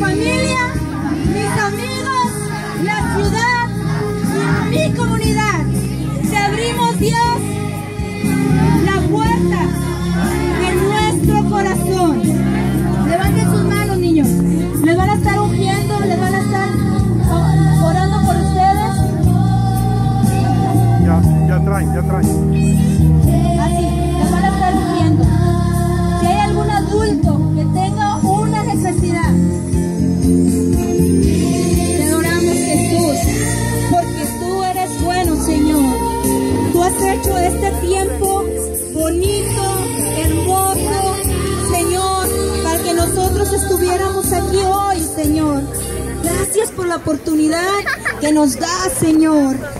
familia, mis amigos, la ciudad, mi comunidad. Te abrimos, Dios, la puerta de nuestro corazón. Levanten sus manos, niños. Les van a estar ungiendo, les van a estar orando por ustedes. Ya, ya traen, ya traen. Hecho este tiempo bonito, hermoso, Señor, para que nosotros estuviéramos aquí hoy, Señor. Gracias por la oportunidad que nos da, Señor.